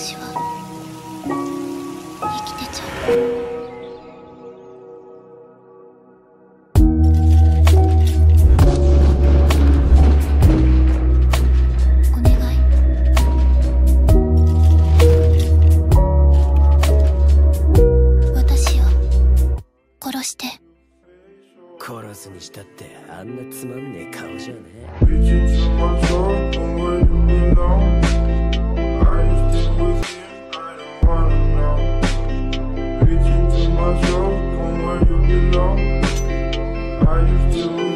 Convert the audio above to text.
私は生きてちゃう。お願い。私を殺して。殺すにしたってあんなつまんねえ顔じゃね Reach I used to